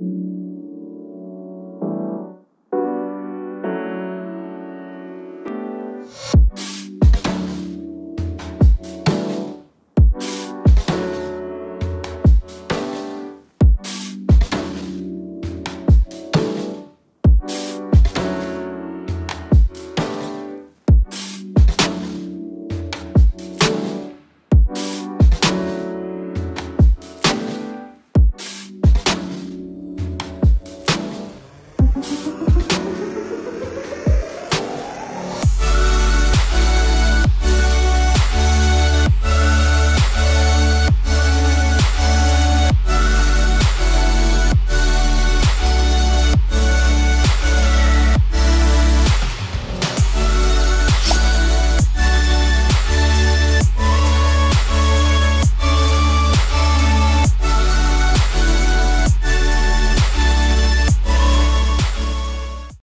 you